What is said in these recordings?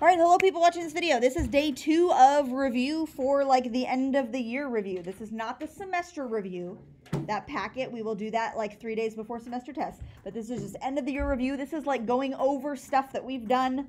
All right, hello people watching this video. This is day two of review for like the end of the year review. This is not the semester review. That packet, we will do that like three days before semester test. But this is just end of the year review. This is like going over stuff that we've done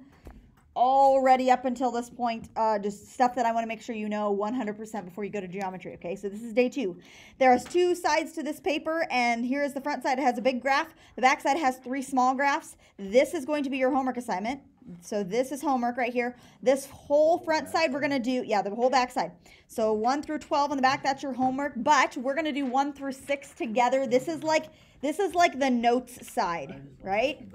already up until this point. Uh, just stuff that I want to make sure you know 100% before you go to geometry. Okay, so this is day two. There is two sides to this paper, and here is the front side. It has a big graph. The back side has three small graphs. This is going to be your homework assignment. So this is homework right here. This whole front side we're going to do, yeah, the whole back side. So 1 through 12 on the back, that's your homework. But we're going to do 1 through 6 together. This is like this is like the notes side, right?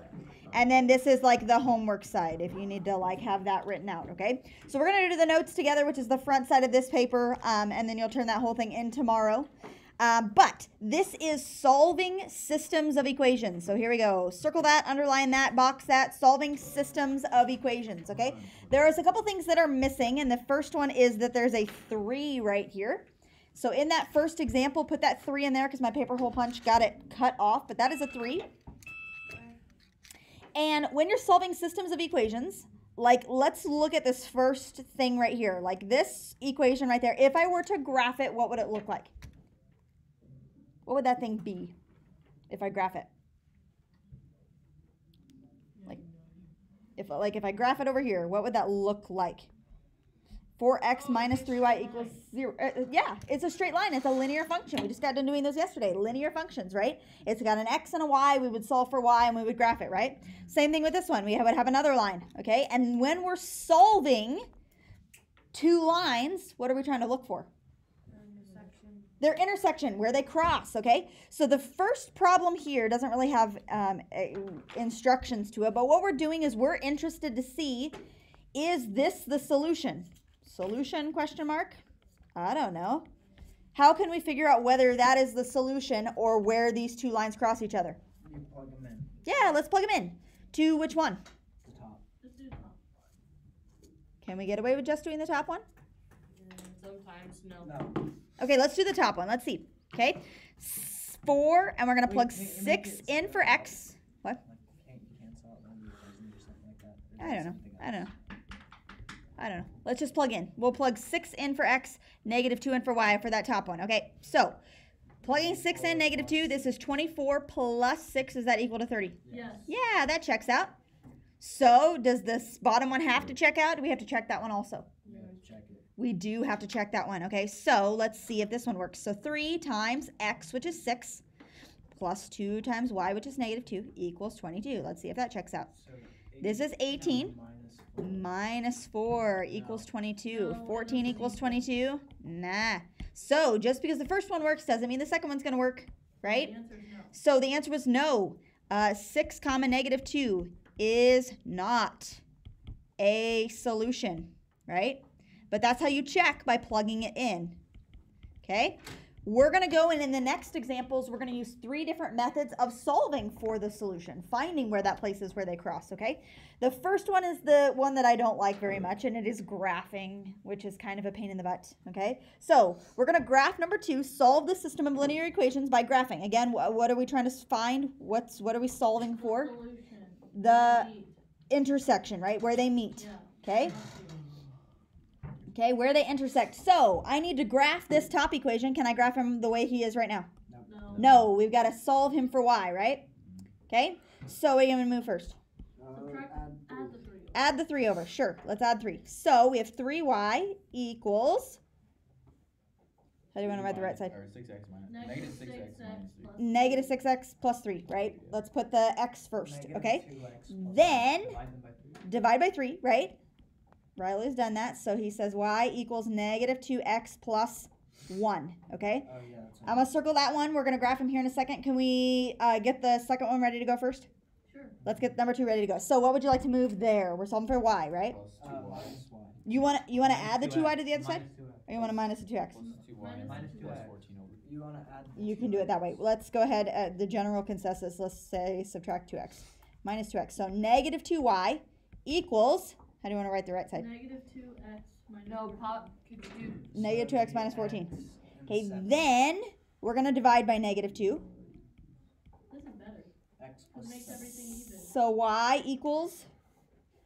And then this is like the homework side if you need to like have that written out, okay? So we're going to do the notes together, which is the front side of this paper, um, and then you'll turn that whole thing in tomorrow. Um, but this is solving systems of equations. So here we go. Circle that, underline that, box that, solving systems of equations, okay? There is a couple things that are missing, and the first one is that there's a 3 right here. So in that first example, put that 3 in there because my paper hole punch got it cut off, but that is a 3. And when you're solving systems of equations, like let's look at this first thing right here. Like this equation right there. If I were to graph it, what would it look like? What would that thing be if I graph it? Like if like if I graph it over here, what would that look like? 4x minus 3y equals 0. Uh, uh, yeah, it's a straight line. It's a linear function. We just got done doing those yesterday. Linear functions, right? It's got an x and a y. We would solve for y and we would graph it, right? Same thing with this one. We would have another line, okay? And when we're solving two lines, what are we trying to look for? Their intersection, where they cross, okay? So the first problem here doesn't really have um, instructions to it, but what we're doing is we're interested to see, is this the solution? Solution, question mark? I don't know. How can we figure out whether that is the solution or where these two lines cross each other? You plug them in. Yeah, let's plug them in. To which one? The top. Just do the top. Can we get away with just doing the top one? Mm, Sometimes no. No. Okay, let's do the top one. Let's see. Okay. S- Four, and we're going to Wait, plug can't you make six it in for separate? x. What? Like, can't you cancel out one of the equations or something like that? I don't know. I don't know. I don't know. Let's just plug in. We'll plug 6 in for x, negative 2 in for y for that top one. Okay, so plugging 6 in, negative 2, this is 24 plus 6. Is that equal to 30? Yes. Yeah, that checks out. So does this bottom one have to check out? Do we have to check that one also? You have to check it. We do have to check that one. Okay, so let's see if this one works. So 3 times x, which is 6, plus 2 times y, which is negative 2, equals 22. Let's see if that checks out. So This is 18. Minus four. Minus equals 22. 14 equals 22? Nah. So just because the first one works doesn't mean the second one's going to work, right? The no. So the answer was no. Uh, 6 comma negative 2 is not a solution, right? But that's how you check by plugging it in. Okay? We're going to go in in the next examples, we're going to use three different methods of solving for the solution, finding where that place is where they cross, okay? The first one is the one that I don't like very much, and it is graphing, which is kind of a pain in the butt, okay? So we're going to graph number two, solve the system of linear equations by graphing. Again, wh- what are we trying to find? What's What are we solving for? Solution. The intersection, right? Where they meet, okay? Okay, where they intersect. So I need to graph this top equation. Can I graph him the way he is right now? No. No, we've got to solve him for y, right? Okay, so we're going to move first. Uh, Subtract, add add three. the three. Add the 3 over. Sure, let's add 3. So we have 3y equals. How do you want to write the right side? Or six x minus Negative negative six x 6x minus three. plus Negative 6x plus 3, right? Let's put the x first, Negative okay? 2x plus Then- divide them by three. Divide by 3, right? Riley's done that, so he says y equals negative 2x plus 1, okay? Oh yeah. That's I'm going to circle that one. We're going to graph him here in a second. Can we uh, get the second one ready to go first? Sure. Let's get number 2 ready to go. So what would you like to move there? We're solving for y, right? Plus two uh, y. minus y. You want to you want to add the 2y to the other side? Minus 2x. Or you want to minus the 2x? Plus two y Minus minus two plus x. fourteen over. You want to add. the You can do it that way. Let's go ahead at the general consensus. Let's say subtract 2x. Minus 2x. So negative 2y equals, how do you want to write the right side? Negative two x minus. No, 14. pop. Could you do? 2x you minus add 14. Okay, then we're going to divide by negative 2. This is better. x It plus makes everything even. So y equals,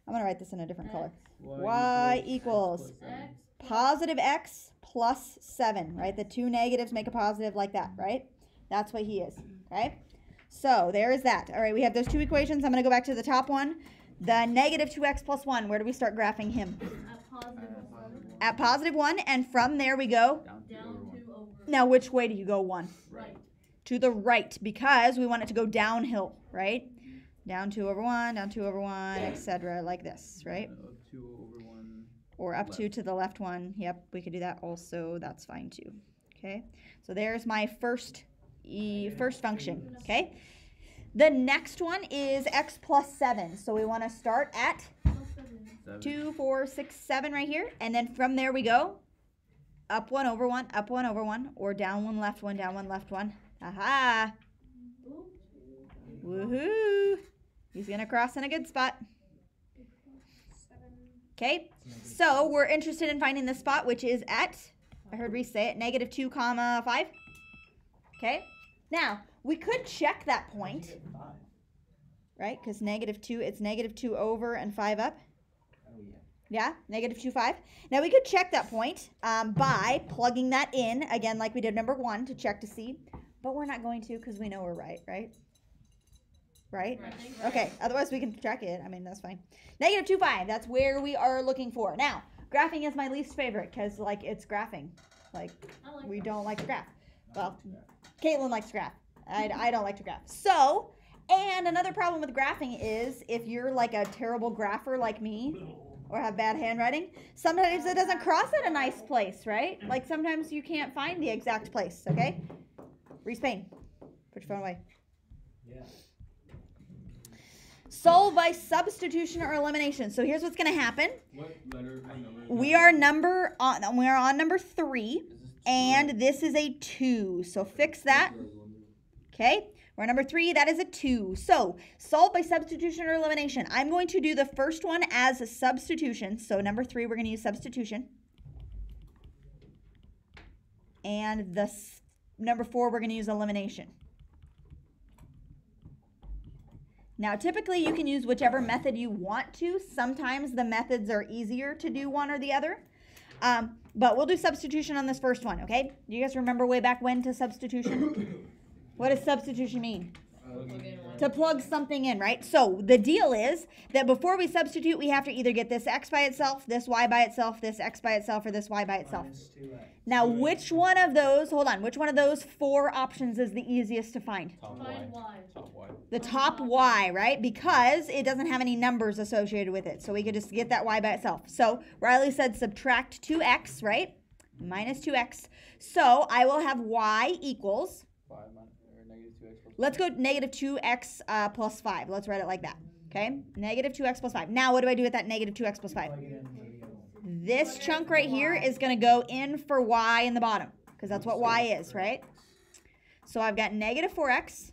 I'm gonna write this in a different color. Y equals X, Positive x plus 7, right? The two negatives make a positive like that, right? That's what he is, okay? So there is that. All right, we have those two equations. I'm going to go back to the top one. The negative 2x plus 1, where do we start graphing him? at positive one, At positive 1, and from there we go. Down down over over. Now, which way do you go 1? Right. To the right, because we want it to go downhill, right? Down 2 over 1, down 2 over 1, etc., like this, right? Uh, Up two over one. or up to Left. to the left one. Yep, we could do that also. That's fine too. Okay, so there's my first e first function. Okay, the next one is x plus seven. So we want to start at seven. Seven. two, four, six, seven right here, and then from there we go up one over one, up one over one, or down one, left one, down one, left one. Aha! Woohoo! He's gonna cross in a good spot. Okay, so we're interested in finding the spot, which is at, I heard Reese say it, negative 2 comma 5. Okay, now we could check that point, point, right? Because negative 2, it's negative 2 over and 5 up. Oh, yeah. Yeah, negative 2, 5. Now we could check that point um, by plugging that in, again, like we did number 1 to check to see. But we're not going to because we know we're right, right? Right? Right. Okay, otherwise we can check it. I mean, that's fine. Negative 2, 5. That's where we are looking for. Now, graphing is my least favorite because, like, it's graphing. Like, like we that. don't like to graph. Well, Yeah. Caitlin likes to graph. I, I don't like to graph. So, and another problem with graphing is if you're like a terrible grapher like me or have bad handwriting, sometimes it doesn't cross at a nice place, right? Like sometimes you can't find the exact place, okay? Reese Payne, put your phone away. Yeah. Solve by substitution or elimination. So here's what's going to happen. What letter? We are number on we are on number 3 Is this two and this is a 2. So fix that. Okay, we're number three. That is a two. So solve by substitution or elimination. I'm going to do the first one as a substitution. So number three, we're going to use substitution. And the number four, we're going to use elimination. Now, typically, you can use whichever method you want to. Sometimes the methods are easier to do one or the other. Um, but we'll do substitution on this first one, okay? You guys remember way back when to substitution? what does substitution mean? Plug in one. To plug something in, right? So the deal is that before we substitute, we have to either get this x by itself, this y by itself, this x by itself, or this y by itself. Minus. Now, which one of those, hold on, which one of those four options is the easiest to find? Top Find Y. Y. Top Y. The top y, right? Because it doesn't have any numbers associated with it. So we could just get that y by itself. So Riley said subtract 2x, right? Minus 2x. So I will have y equals, Five minus or negative two x plus. Let's go negative 2x uh, plus 5. Let's write it like that. Okay? Negative 2x plus 5. Now what do I do with that negative 2x plus 5? Plug it in for the other one. This chunk right here is going to go in for y in the bottom. Because that's what y is, right? So I've got negative 4x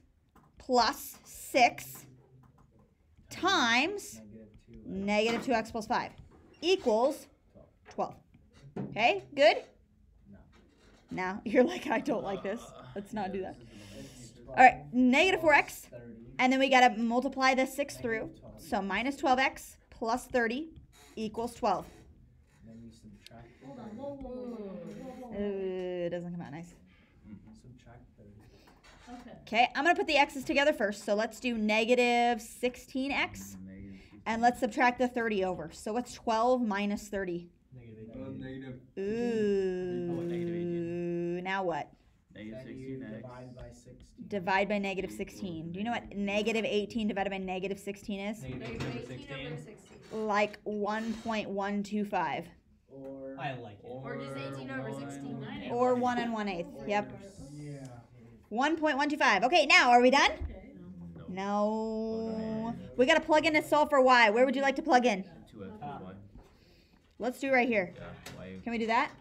plus 6 times Negative two X. negative 2x plus 5 equals 12. Okay, good? No. Now, you're like, I don't like this. Let's not do that. It's All right, negative 4x, and then we got to multiply the 6 through. So minus 12x plus 30 equals 12. Then you subtract. Hold on. Whoa, whoa, whoa, whoa, whoa, whoa, Uh, whoa. it doesn't come out nice. Okay. Okay, I'm going to put the x's together first. So let's do negative 16x, Negative and let's subtract the 30 over. So what's 12 minus 30? Negative Uh, eight. negative. Ooh. Oh, negative 18. Now what? Negative Then you sixteen x. divide by 16. Divide by negative 16. Do you know what negative 18 divided by negative 16 is? Negative Negative 18 over 16. Like 1.125. Or. I like it. Or just 18 over 16, nine. Or 1 and 1 eighth. Yep. Yeah. 1.125. Okay, now are we done? Okay. No. We got to plug in to solve for y. Where would you like to plug in? Two x plus y. Let's do right here. Yeah. Y. Can we do that?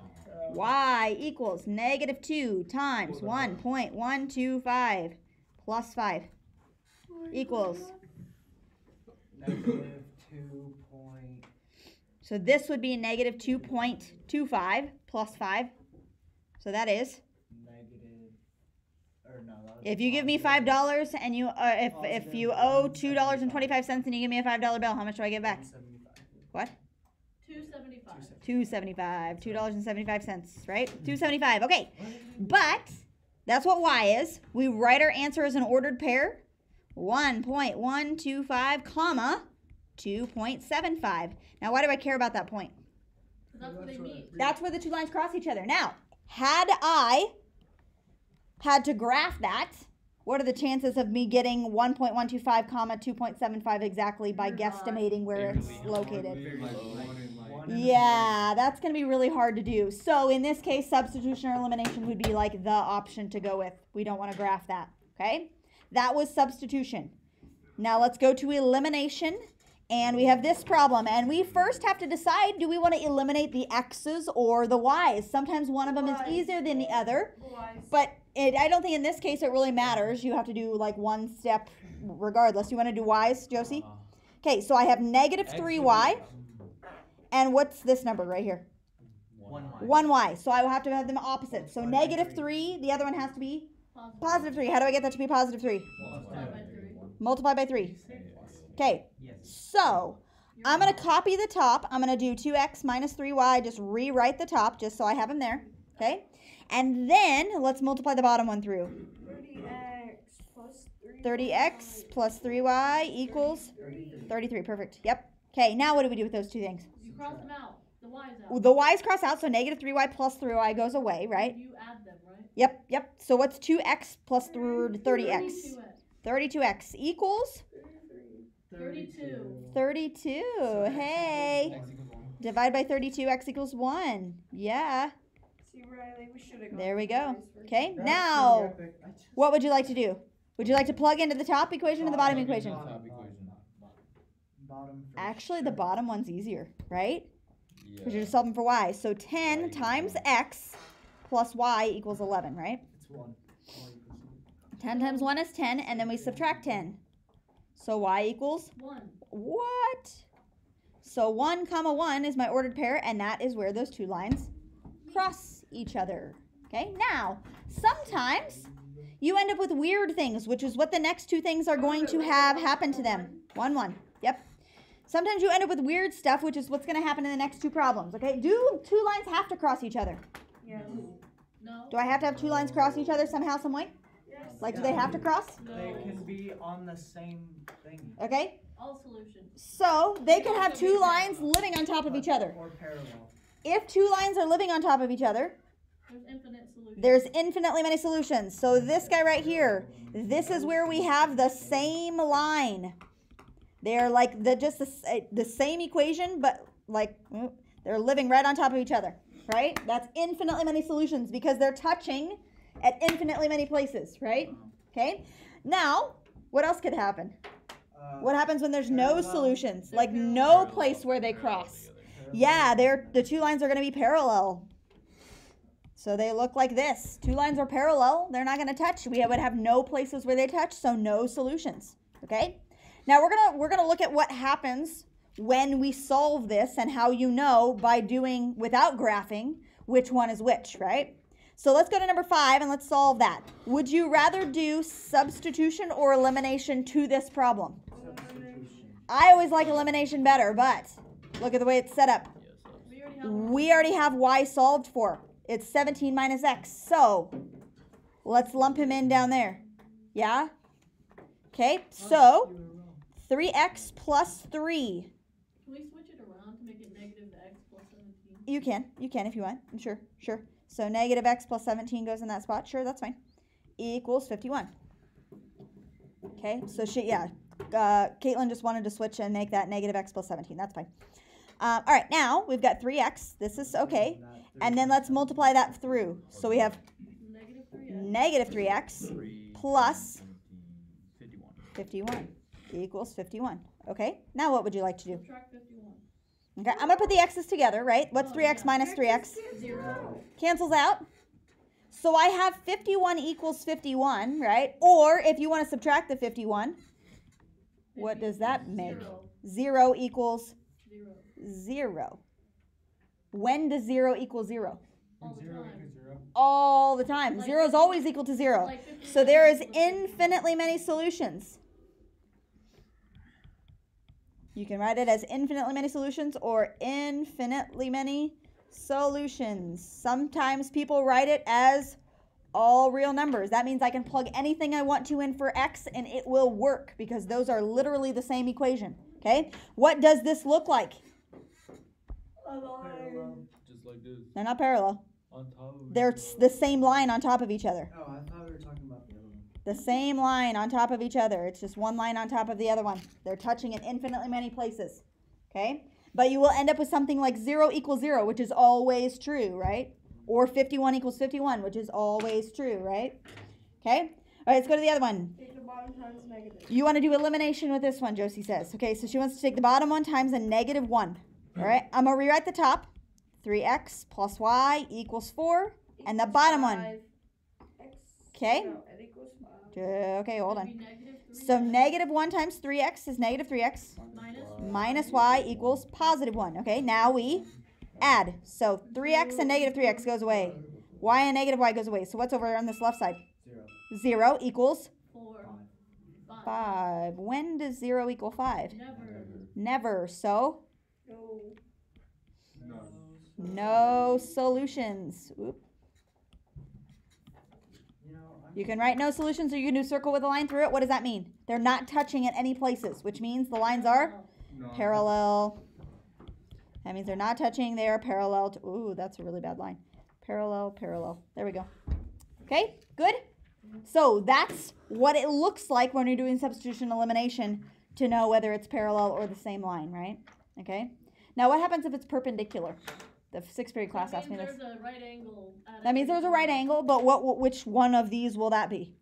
Y equals negative 2 times 1.125 plus 5 equals. Negative two point. So this would be negative 2.25 plus 5. So that is. Negative. Or no. that If you give me $5 and you, uh, if, if you owe $2.25 and you give me a $5 bill, how much do I get back? What? Two seventy-five. Two seventy five. Two dollars and seventy five cents, right? Two seventy five. Okay. But that's what y is. We write our answer as an ordered pair. One point one two five, comma, two point seven five. Now why do I care about that point? that's where they meet. That's where the two lines cross each other. Now, had I had to graph that, what are the chances of me getting 1.125 comma 2.75 exactly by Very high. guesstimating where it's Very located? Very one in like- One Yeah, that's going to be really hard to do. So in this case, substitution or elimination would be like the option to go with. We don't want to graph that. Okay? That was substitution. Now let's go to elimination. And we have this problem. And we first have to decide do we want to eliminate the x's or the y's? Sometimes one of them is easier than the other. Wise. But it, I don't think in this case it really matters. You have to do like one step regardless. You want to do y's, Josie? Uh, Okay, so I have 3y. Is- And what's this number right here? One Y. One y. So I will have to have them opposite. So negative three. three. The other one has to be Positive. positive three. How do I get that to be positive three? Multiply by three. Multiply by three. Okay. Yes. So I'm gonna copy the top. I'm gonna do two x minus three y. Just rewrite the top just so I have them there. Okay. And then let's multiply the bottom one through. 30x plus 3. 30x plus 3y equals 33. Perfect. Yep. Okay. Now what do we do with those two things? You cross them out. The Y's out. The y's cross out, so negative 3y plus 3y goes away, right? You add them, right? Yep. Yep. So what's 2x 30x? 32x. 32x equals 32. 32. Hey. X equals one. Divide by 32, x equals 1. Yeah. See, Riley, we should have. There we go. Okay. That's Now, pretty epic. I just- what would you like to do? Would you like to plug into the top equation or the oh, bottom Plug into equation? The top equation. Bottom for Actually, the bottom one's easier, right? Because you're just solving for y. So 10 equals times one. x plus y equals 11, right? It's one. Y equals one. 10 times 1 is 10, and then we subtract 10. So y equals One. what? So 1 comma 1 is my ordered pair, and that is where those two lines cross each other. Okay, now, sometimes you end up with weird things, which is what the next two things are going to have happen to them. 1 1. Yep. Sometimes you end up with weird stuff, which is what's going to happen in the next two problems. Okay, do two lines have to cross each other? Yes. No. Do I have to have two lines cross each other somehow, some way? Yes. Like, do they have to cross? They can be on the same thing. Okay, All solutions. so they can have two lines living on top of each other. Or parallel. If two lines are living on top of each other, There's infinite there's infinitely many solutions. So this guy right here, this is where we have the same line. They're like the just the, the same equation, but like mm, they're living right on top of each other, right? That's infinitely many solutions because they're touching at infinitely many places, right? Okay. Now, what else could happen? Uh, What happens when there's no solutions? Like no place where they cross. Yeah, they're the two lines are going to be parallel. So they look like this. Two lines are parallel. They're not going to touch. We would have no places where they touch, so no solutions. Okay? Now we're going to we're going to look at what happens when we solve this and how you know by doing without graphing which one is which, right? So let's go to number 5 and let's solve that. Would you rather do substitution or elimination to this problem? I always like elimination better, but look at the way it's set up. We already have. We already have y solved for. It's 17 minus x. So let's lump him in down there. Yeah? Okay, so You were wrong. 3x plus 3. Can we switch it around to make it negative x plus 17? You can. You can if you want. I'm sure. Sure. So negative x plus 17 goes in that spot. Sure, that's fine. Equals 51. Okay, so she, yeah. Uh, Caitlin just wanted to switch and make that negative x plus 17. That's fine. Um, all right, now we've got 3x. This is okay. And then let's multiply that through. So we have Negative 3x. negative 3x Three, plus 17, 51. 51 equals 51. Okay, now what would you like to do? Subtract 51. Okay, I'm gonna put the x's together, right? What's 3x minus 3x? Zero. Cancels out. So I have 51 equals 51, right? Or if you want to subtract the 51, what does that make? Zero. equals Zero. 0. When does 0 equal 0? All the time. All the time. 0 is always equal to 0. So there is infinitely many solutions. You can write it as infinitely many solutions or infinitely many solutions. Sometimes people write it as all real numbers. That means I can plug anything I want to in for x and it will work because those are literally the same equation. Okay? What does this look like? Parallel. Just like this, They're not parallel. on top of. They're each other. the same line on top of each other. Oh, I thought we were talking about the other one. The same line on top of each other. It's just one line on top of the other one. They're touching in infinitely many places. Okay? But you will end up with something like 0 equals 0, which is always true, right? Or 51 equals 51, which is always true, right? Okay? All right, let's go to the other one. Take the bottom times negative. You want to do elimination with this one, Josie says. Okay, so she wants to take the bottom one times a negative 1. All right, I'm going to rewrite the top. 3x plus y equals 4. And the bottom one. five. Okay, hold on. be negative So negative 1 times 3x is negative 3x. minus minus y equals positive 1. Okay, now we add. So 3x and negative 3x goes away. y and negative y goes away. So what's over here on this left side? Zero. 0 equals four, Five. five. When does 0 equal 5? Never. Never. So No. No. no solutions. Oop. You know, I'm You can write no solutions or you can do circle with a line through it. What does that mean? They're not touching at any places, which means the lines are No. parallel. That means they're not touching. They are parallel to. Ooh, that's a really bad line. Parallel, parallel. There we go. Okay, good. So that's what it looks like when you're doing substitution elimination to know whether it's parallel or the same line, right? Okay. Now, what happens if it's perpendicular? The sixth period class That asked me means this. There's a right angle. That means there's a right angle, but what, what which one of these will that be?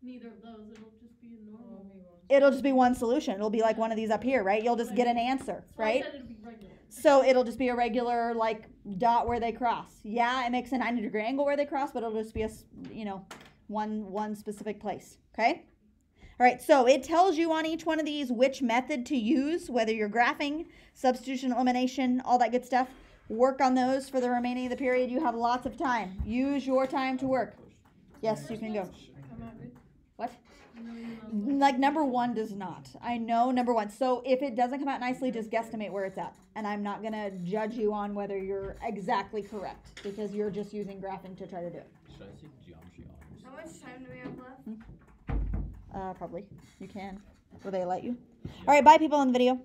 Neither of those. It'll just be a normal. It'll just be one solution. It'll be like one of these up here, right? You'll just get an answer, So right? said it'd be regular. So it'll just be a regular like dot where they cross. Yeah, it makes a 90 degree angle where they cross, but it'll just be a you know one one specific place. Okay. All right. So it tells you on each one of these which method to use, whether you're graphing, substitution, elimination, all that good stuff. Work on those for the remaining of the period. You have lots of time. Use your time to work. Yes, you can go. Come out good. What? No, you're not. Like number one does not. I know number one. So if it doesn't come out nicely, just guesstimate where it's at. And I'm not gonna judge you on whether you're exactly correct because you're just using graphing to try to do it. Should I take geometry honors? How much time do we have left? Uh, probably you can. Will they let you? All right. Bye, people in the video.